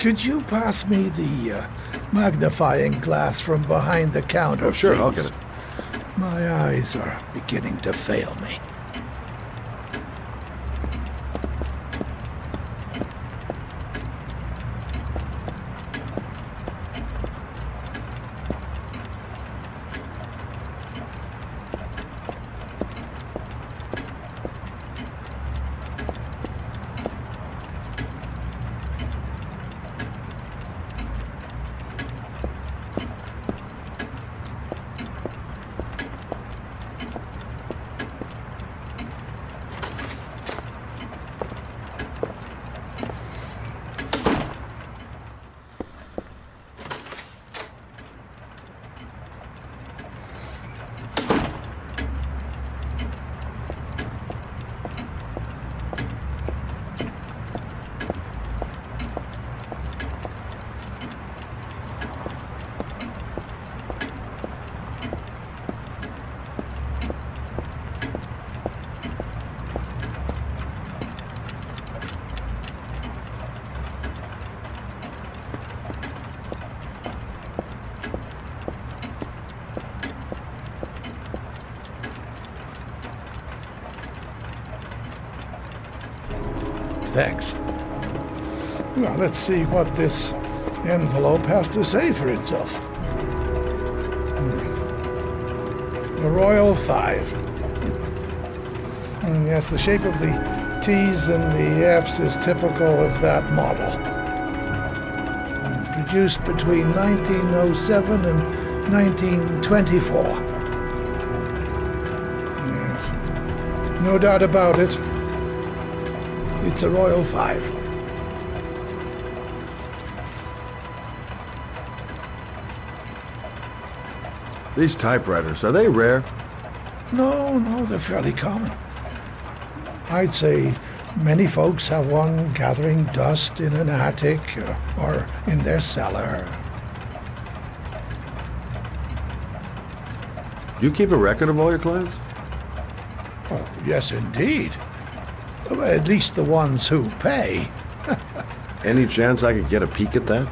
could you pass me the uh, magnifying glass from behind the counter? Oh, sure, I'll get it. My eyes are beginning to fail me. Let's see what this envelope has to say for itself. Hmm. The Royal Five. Hmm, yes, the shape of the T's and the F's is typical of that model. Hmm, Produced between 1907 and 1924. Yes. No doubt about it. It's a Royal Five. These typewriters, are they rare? No, no, they're fairly common. I'd say many folks have one gathering dust in an attic or in their cellar. Do you keep a record of all your clients? Oh, yes, indeed. At least the ones who pay. Any chance I could get a peek at that?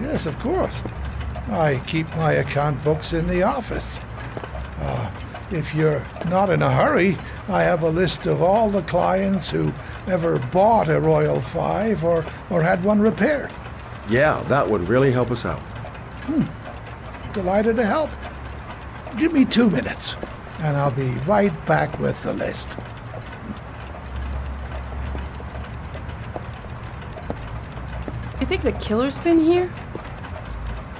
Yes, of course. I keep my account books in the office. Uh, if you're not in a hurry, I have a list of all the clients who ever bought a Royal Five or, or had one repaired. Yeah, that would really help us out. Delighted to help. Give me two minutes, and I'll be right back with the list. Think the killer's been here?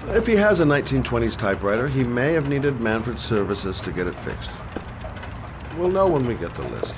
If he has a 1920s typewriter, he may have needed Manfred's services to get it fixed. We'll know when we get the list.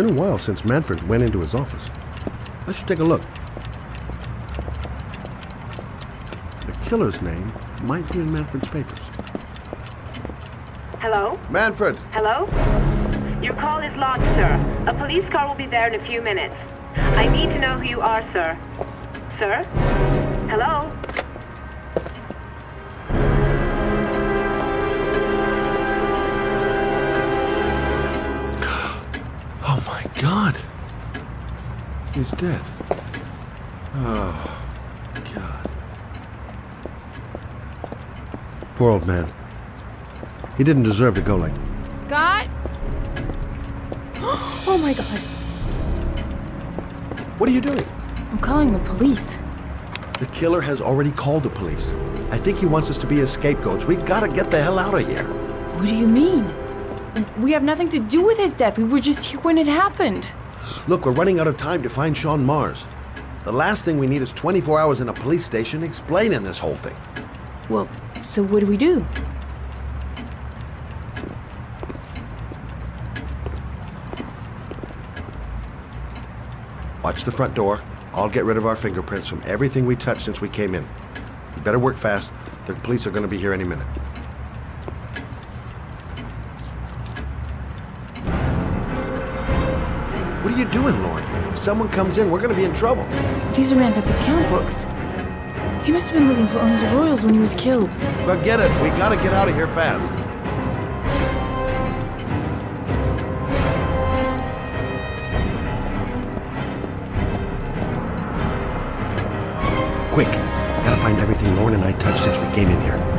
It's been a while since Manfred went into his office. I should take a look. The killer's name might be in Manfred's papers. Hello? Manfred! Hello? Your call is lodged, sir. A police car will be there in a few minutes. I need to know who you are, sir. Sir? Hello? Dead. Oh, God. Poor old man. He didn't deserve to go like. Scott? Oh my god. What are you doing? I'm calling the police. The killer has already called the police. I think he wants us to be his scapegoats. We gotta get the hell out of here. What do you mean? We have nothing to do with his death. We were just here when it happened. Look, we're running out of time to find Shaun Mars. The last thing we need is 24 hours in a police station explaining this whole thing. Well, So what do we do? Watch the front door. I'll get rid of our fingerprints from everything we touched since we came in. You better work fast. The police are going to be here any minute. You doing, Lauren? If someone comes in, we're going to be in trouble. These are Manfred's account books. He must have been looking for owners of Royals when he was killed. Forget it. We got to get out of here fast. Quick! Gotta find everything Lauren and I touched since we came in here.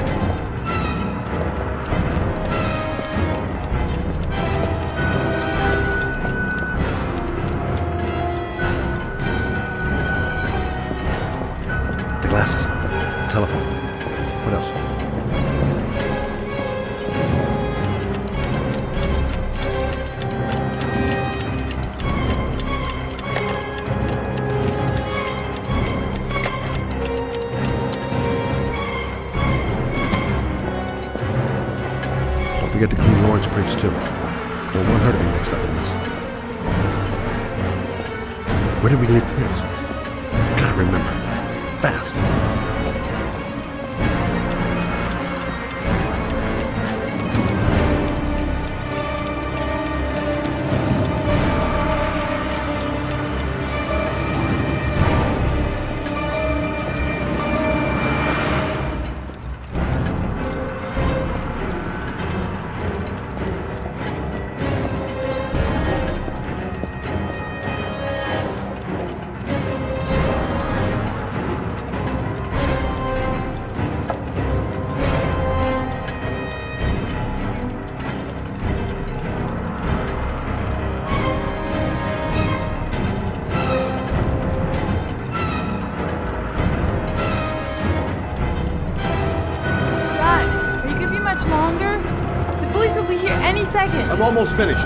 Here any second. I'm almost finished.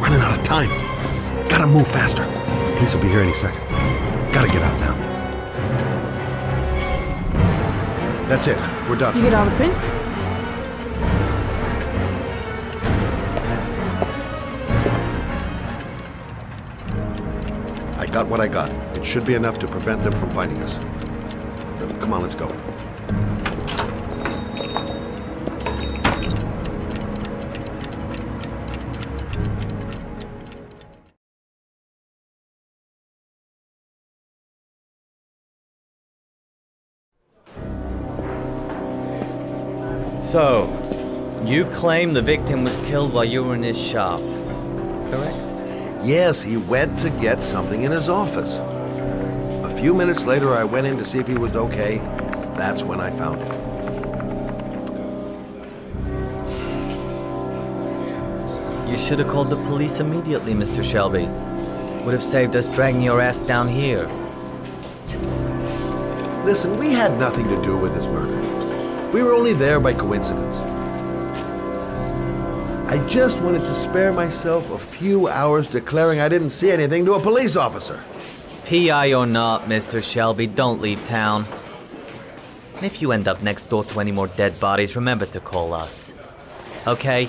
Running out of time. Gotta move faster. Police will be here any second. Gotta get out now. That's it. We're done. You get all the prints? Got what I got. It should be enough to prevent them from finding us. Come on, let's go. So, you claim the victim was killed while you were in his shop, correct? Yes, he went to get something in his office. A few minutes later, I went in to see if he was okay. That's when I found him. You should have called the police immediately, Mr. Shelby. Would have saved us dragging your ass down here. Listen, we had nothing to do with this murder. We were only there by coincidence. I just wanted to spare myself a few hours declaring I didn't see anything to a police officer. PI or not, Mr. Shelby, don't leave town. And if you end up next door to any more dead bodies, remember to call us. Okay?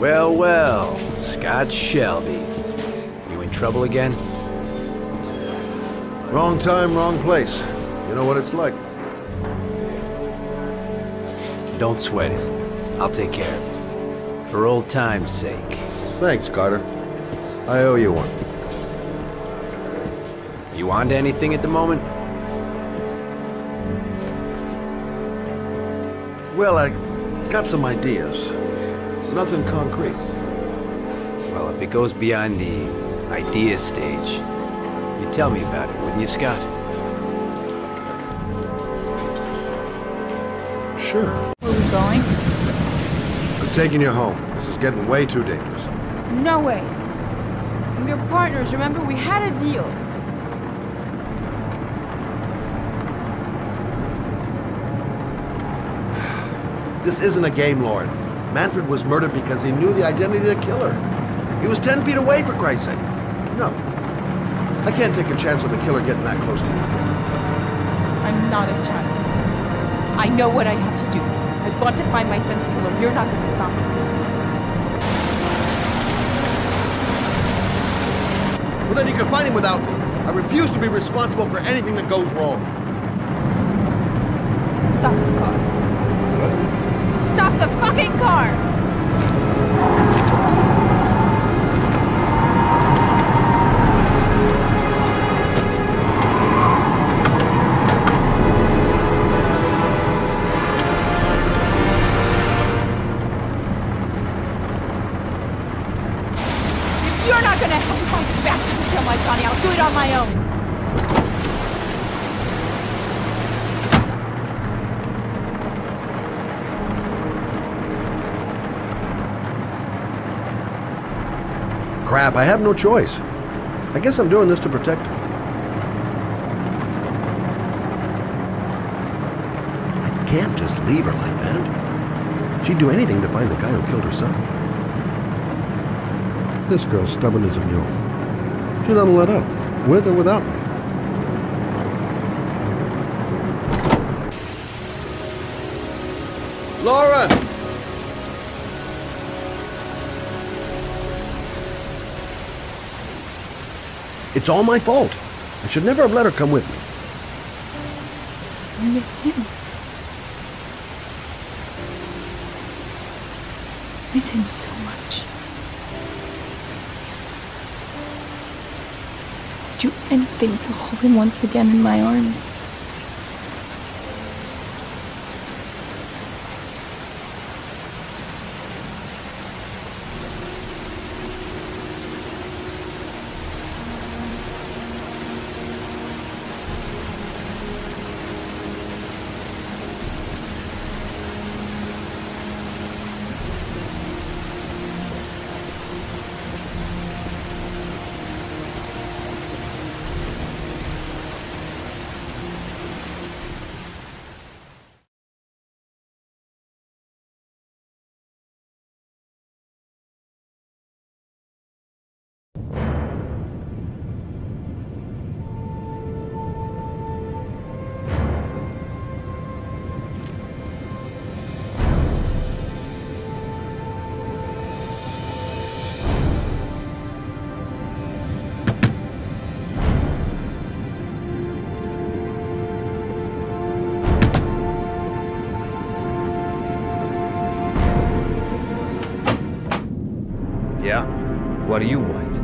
Well, well, Scott Shelby. Trouble again? Wrong time, wrong place. You know what it's like. Don't sweat it. I'll take care of it. For old time's sake. Thanks, Carter. I owe you one. You on to anything at the moment? Well, I got some ideas. Nothing concrete. Well, if it goes beyond the idea stage, you'd tell me about it, wouldn't you, Scott? Sure. Where are we going? I'm taking you home. This is getting way too dangerous. No way. We're partners, remember? We had a deal. This isn't a game, Lauren. Manfred was murdered because he knew the identity of the killer. He was ten feet away, for Christ's sake. I can't take a chance on the killer getting that close to you again. I'm not a child. I know what I have to do. I've got to find my sense killer. You're not going to stop me. Well, then you can find him without me. I refuse to be responsible for anything that goes wrong. Stop the car. Stop the fucking car! It on my own. Crap, I have no choice. I guess I'm doing this to protect her. I can't just leave her like that. She'd do anything to find the guy who killed her son. This girl's stubborn as a mule. She doesn't let up, with or without me. Laura! It's all my fault. I should never have let her come with me. I miss him. I Miss him so much. Do anything to hold him once again in my arms. What do you want?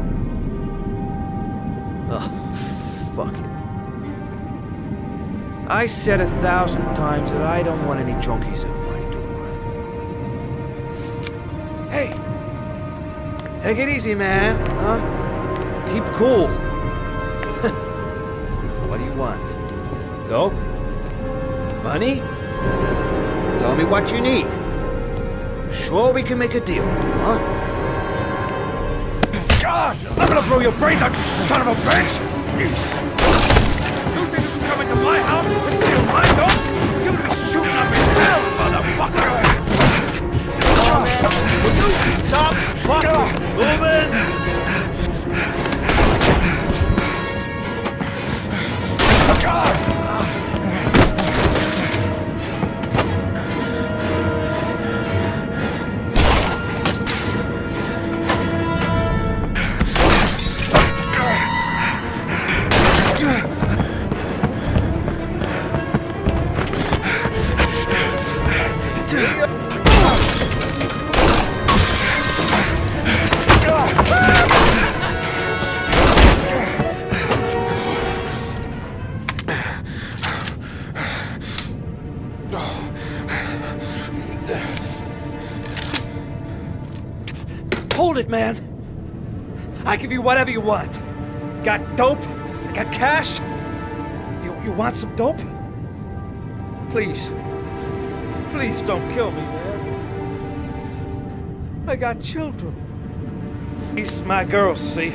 Oh, fuck it. I said a thousand times that I don't want any junkies at my door. Hey! Take it easy, man, huh? Keep cool. what do you want? Dope? Money? Tell me what you need. Sure we can make a deal, huh? I'm gonna blow your brains out, you son of a bitch! You think you can come into my house and steal my dope? You're gonna be shooting up in hell, motherfucker! Would you stop fucking moving? Hold it, man. I give you whatever you want. Got dope? Got cash? You, you want some dope? Please. Please don't kill me, man. I got children. These my girls, see?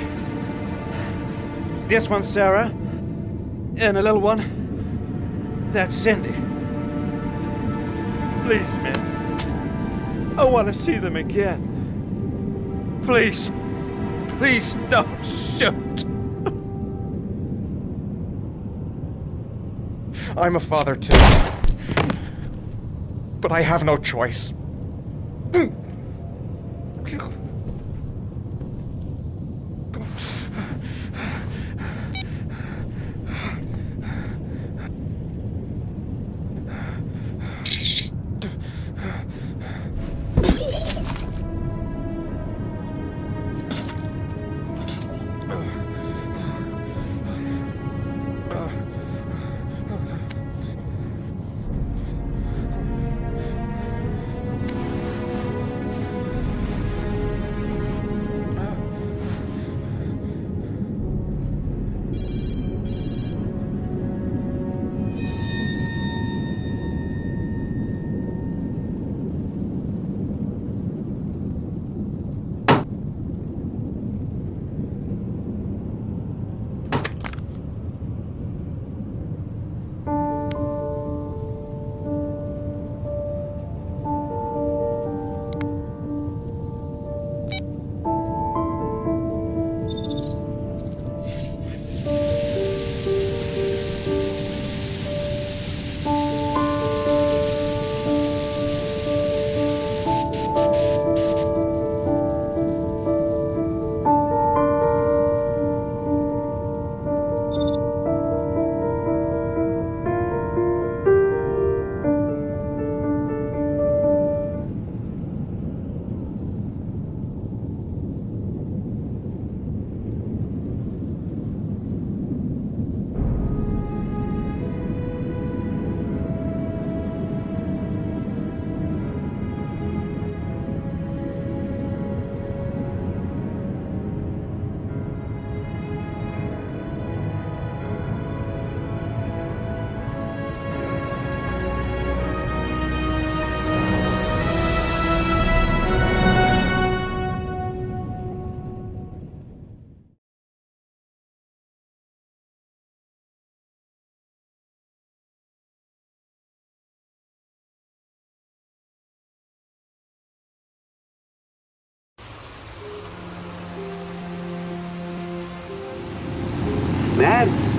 This one, Sarah. And a little one. That's Cindy. Please, man. I want to see them again. Please. Please don't shoot. I'm a father too. But I have no choice.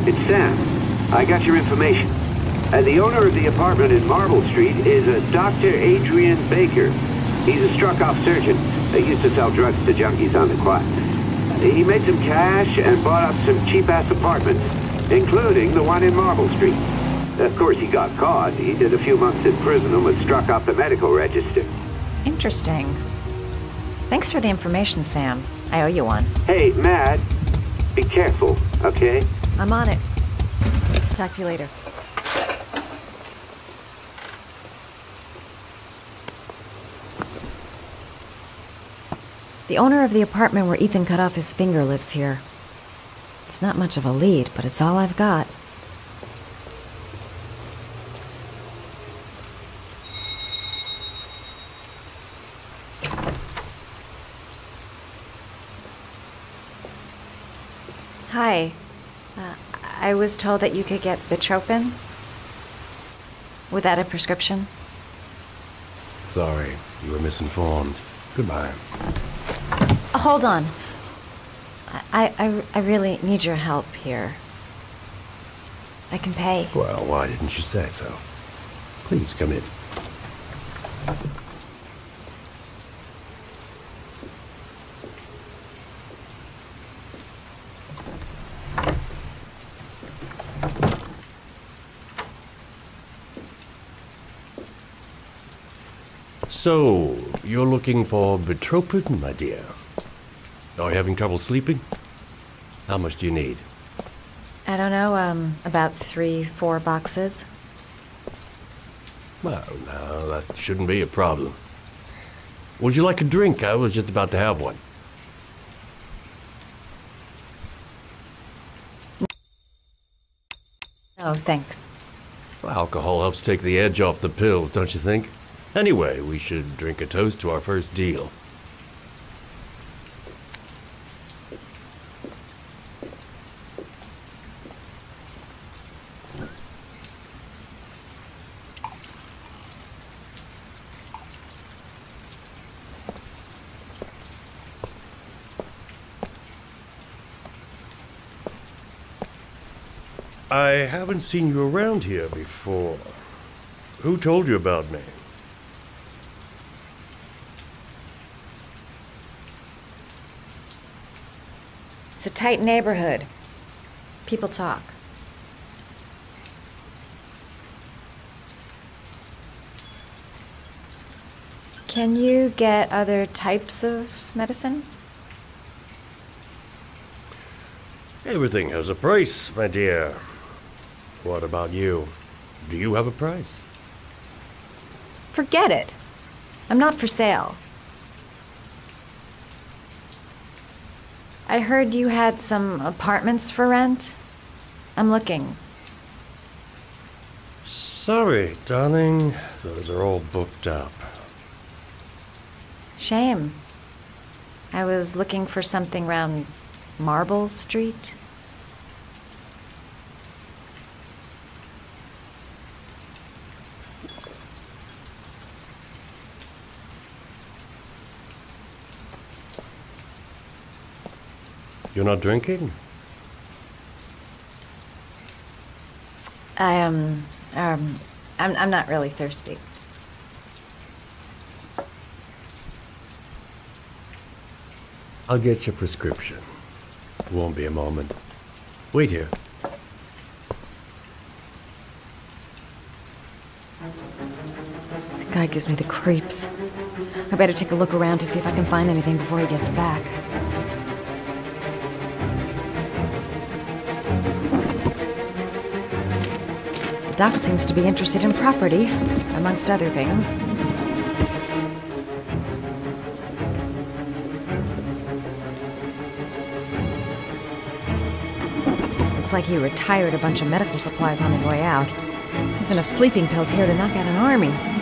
it's Sam. I got your information. Uh, the owner of the apartment in Marble Street is a Dr. Adrian Baker. He's a struck-off surgeon that used to sell drugs to junkies on the quad. He made some cash and bought up some cheap-ass apartments, including the one in Marble Street. Of course, he got caught. He did a few months in prison and was struck off the medical register. Interesting. Thanks for the information, Sam. I owe you one. Hey, Matt, be careful, okay? I'm on it. Talk to you later. The owner of the apartment where Ethan cut off his finger lives here. It's not much of a lead, but it's all I've got. Hi. Uh, I was told that you could get Bitropin. Without a prescription? Sorry, you were misinformed. Goodbye. Hold on. I, I, I really need your help here. I can pay. Well, why didn't you say so? Please come in. So, you're looking for Betropin, my dear? Are you having trouble sleeping? How much do you need? I don't know, um, about three, four boxes. Well, no, that shouldn't be a problem. Would you like a drink? I was just about to have one. Oh, thanks. Well, alcohol helps take the edge off the pills, don't you think? Anyway, we should drink a toast to our first deal. I haven't seen you around here before. Who told you about me? It's a tight neighborhood. People talk. Can you get other types of medicine? Everything has a price, my dear. What about you? Do you have a price? Forget it. I'm not for sale. I heard you had some apartments for rent. I'm looking. Sorry, darling. Those are all booked up. Shame. I was looking for something round Marble Street. You're not drinking? I am. Um, I'm, I'm not really thirsty. I'll get your prescription. Won't be a moment. Wait here. The guy gives me the creeps. I better take a look around to see if I can find anything before he gets back. Doc seems to be interested in property, amongst other things. Looks like he retired a bunch of medical supplies on his way out. There's enough sleeping pills here to knock out an army.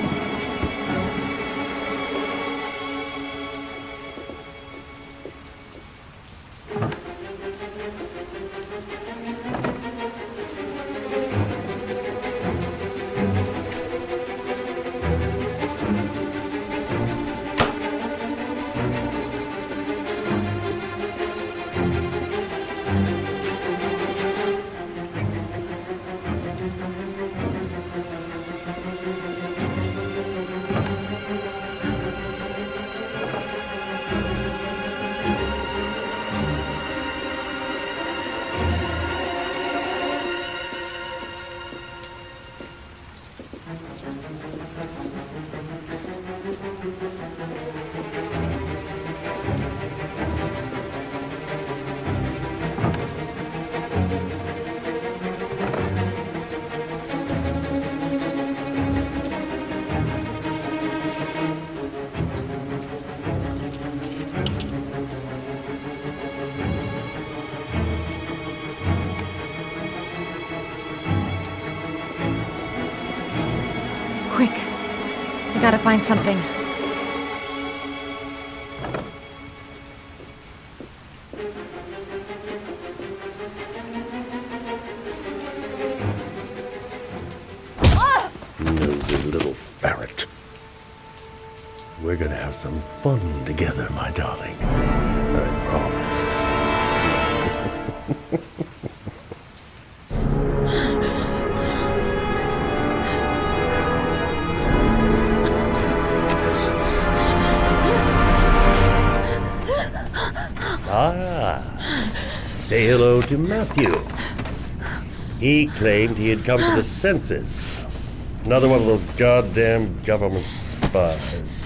Find something. Matthew. He claimed he had come to the census. Another one of those goddamn government spies.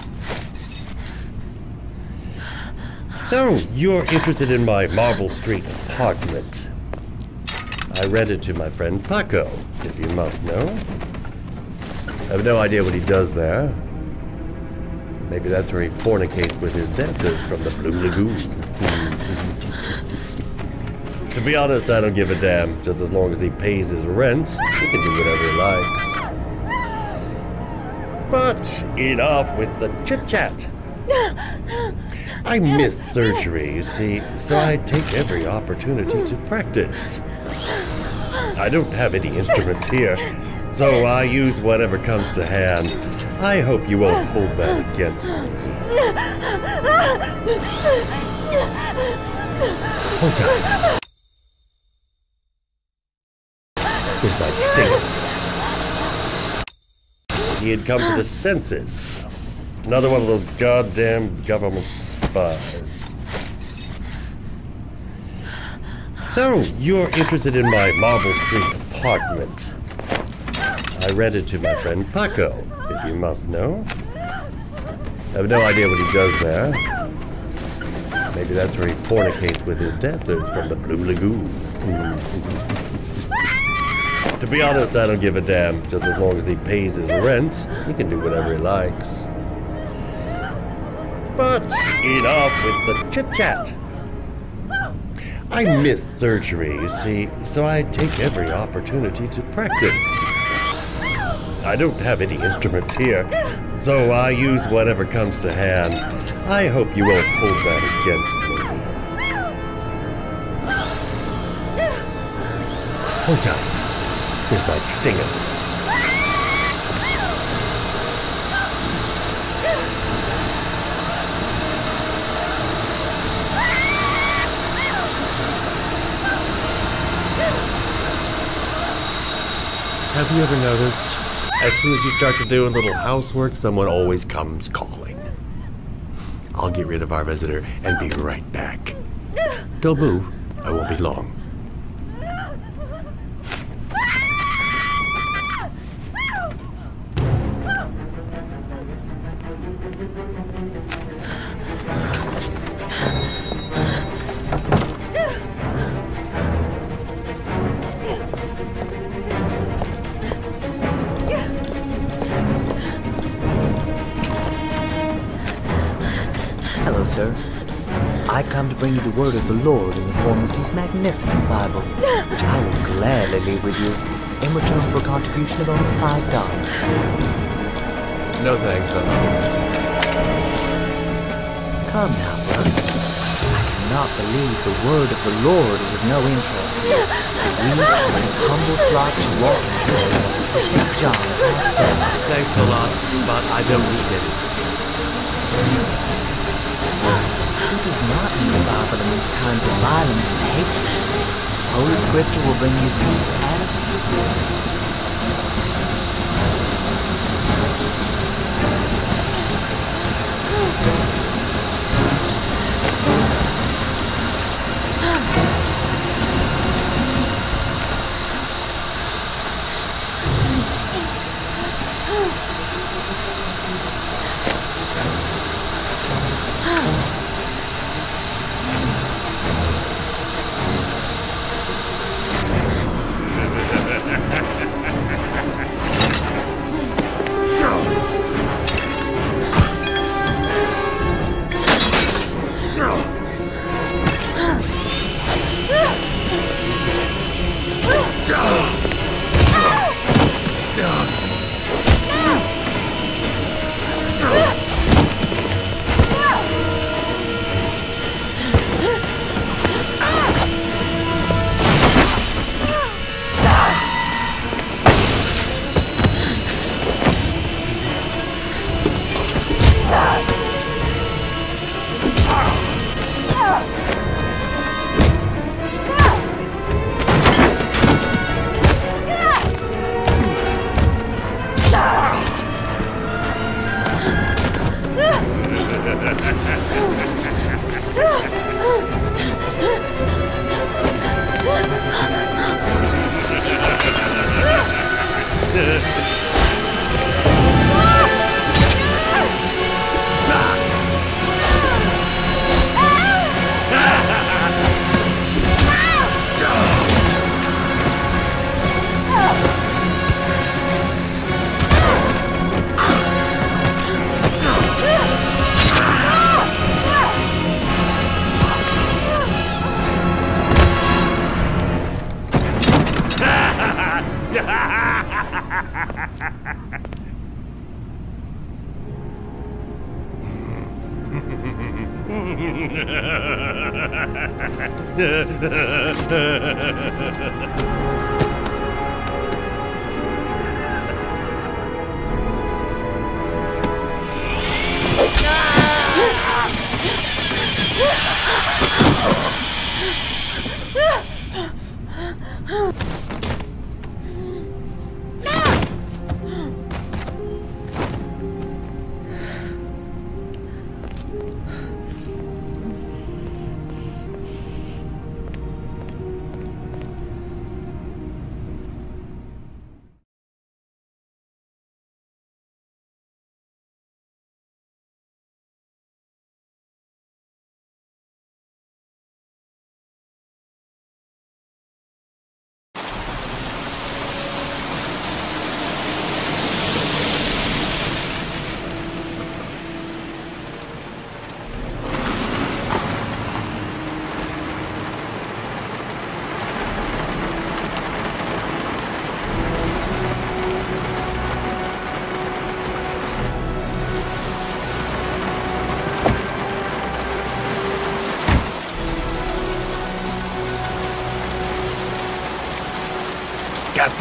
So, you're interested in my Marble Street apartment. I rented it to my friend Paco, if you must know. I have no idea what he does there. Maybe that's where he fornicates with his dancers from the Blue Lagoon. Hmm. To be honest, I don't give a damn. Just as long as he pays his rent, he can do whatever he likes. But enough with the chit chat. I miss surgery, you see, so I take every opportunity to practice. I don't have any instruments here, so I use whatever comes to hand. I hope you won't hold that against me. Hold tight. Sting. He had come to the census. Another one of those goddamn government spies. So, you're interested in my Marble Street apartment. I rented it to my friend Paco, if you must know. I have no idea what he does there. Maybe that's where he fornicates with his dancers from the Blue Lagoon. to be honest, I don't give a damn. Just as long as he pays his rent, he can do whatever he likes. But enough with the chit chat. I miss surgery, you see, so I take every opportunity to practice. I don't have any instruments here, so I use whatever comes to hand. I hope you won't hold that against me. Hold on. This might sting him. Have you ever noticed? As soon as you start to do a little housework, someone always comes calling. I'll get rid of our visitor and be right back. Don't move. I won't be long. Sir. I've come to bring you the word of the Lord in the form of these magnificent Bibles, which I will gladly leave with you in return for a contribution of only five dollars. No thanks, son. Come now, brother. I cannot believe the word of the Lord is of no interest to you. We, this humble flock, should walk in this road for St. John. Thanks a lot, but I don't need it. He does not mean Bible in these times of violence and hatred. Holy Scripture will bring you peace and peace.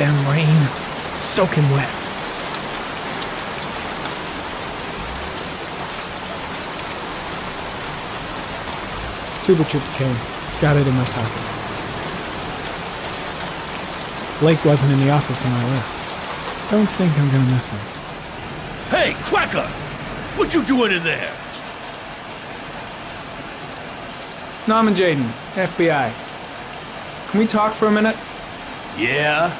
Goddamn rain. Soaking wet. Super chips came. Got it in my pocket. Blake wasn't in the office when I left. Don't think I'm gonna miss him. Hey, Cracker! What you doing in there? Norman Jayden, FBI. Can we talk for a minute? Yeah?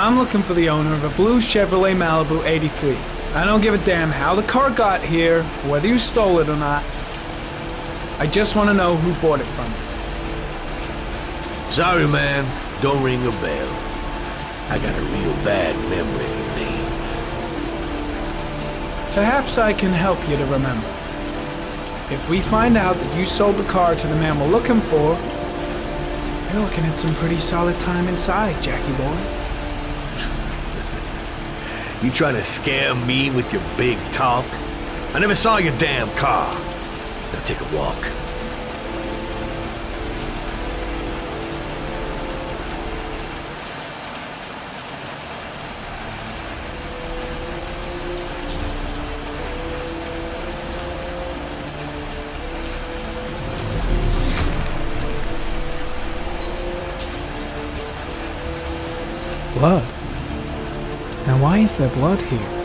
I'm looking for the owner of a blue Chevrolet Malibu 83. I don't give a damn how the car got here, whether you stole it or not. I just want to know who bought it from you. Sorry, man. Don't ring a bell. I got a real bad memory for names. Perhaps I can help you to remember. If we find out that you sold the car to the man we're looking for, you're looking at some pretty solid time inside, Jackie boy. You trying to scare me with your big talk? I never saw your damn car. Now take a walk. There blood here?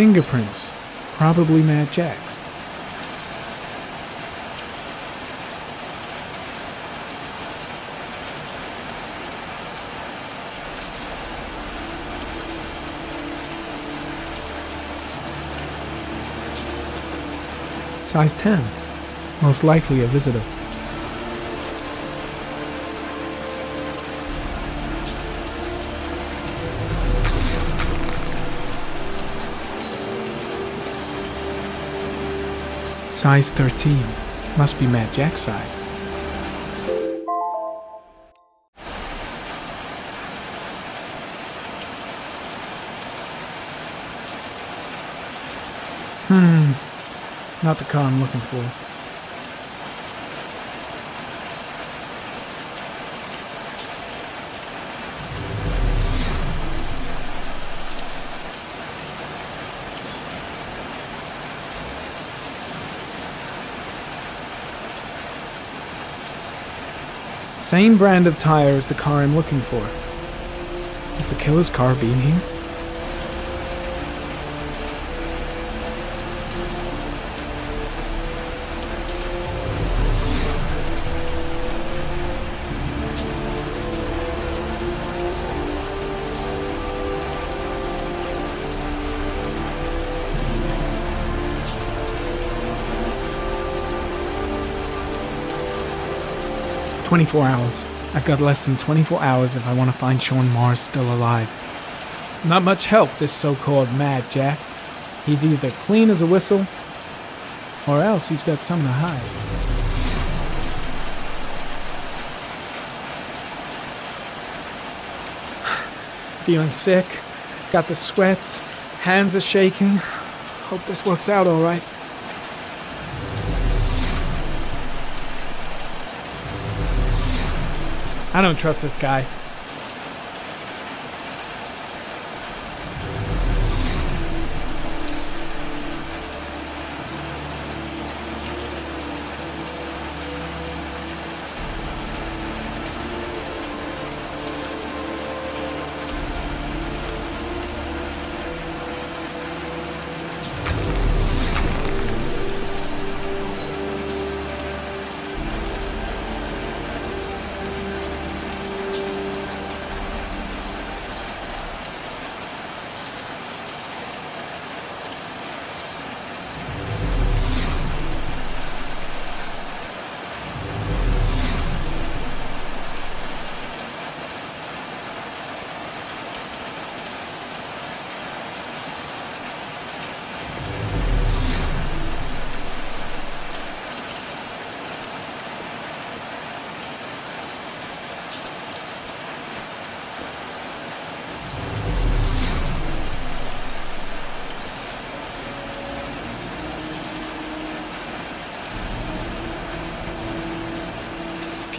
Fingerprints. Probably Mad Jack's. Size 10. Most likely a visitor. Size 13. Must be Mad Jack's size. Hmm. Not the car I'm looking for. Same brand of tire as the car I'm looking for. Is the killer's car being here? Twenty-four hours. I've got less than 24 hours if I want to find Shaun Mars still alive. Not much help, this so-called Mad Jack. He's either clean as a whistle, or else he's got something to hide. Feeling sick, got the sweats, hands are shaking. Hope this works out all right. I don't trust this guy.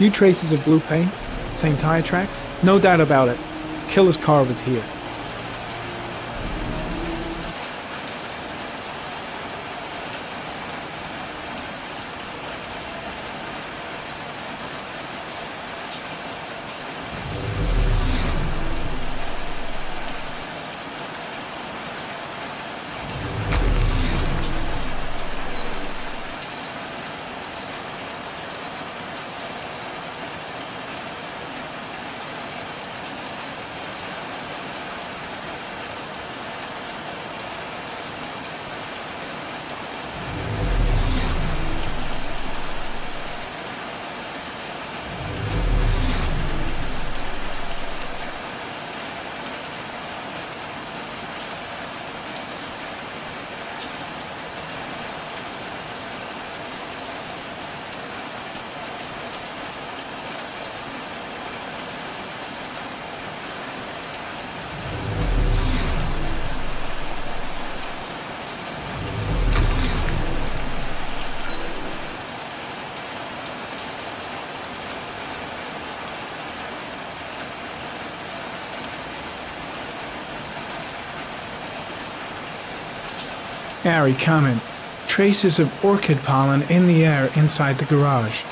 Few traces of blue paint, same tire tracks. No doubt about it. Killer's car was here. ARI, comment. Traces of orchid pollen in the air inside the garage.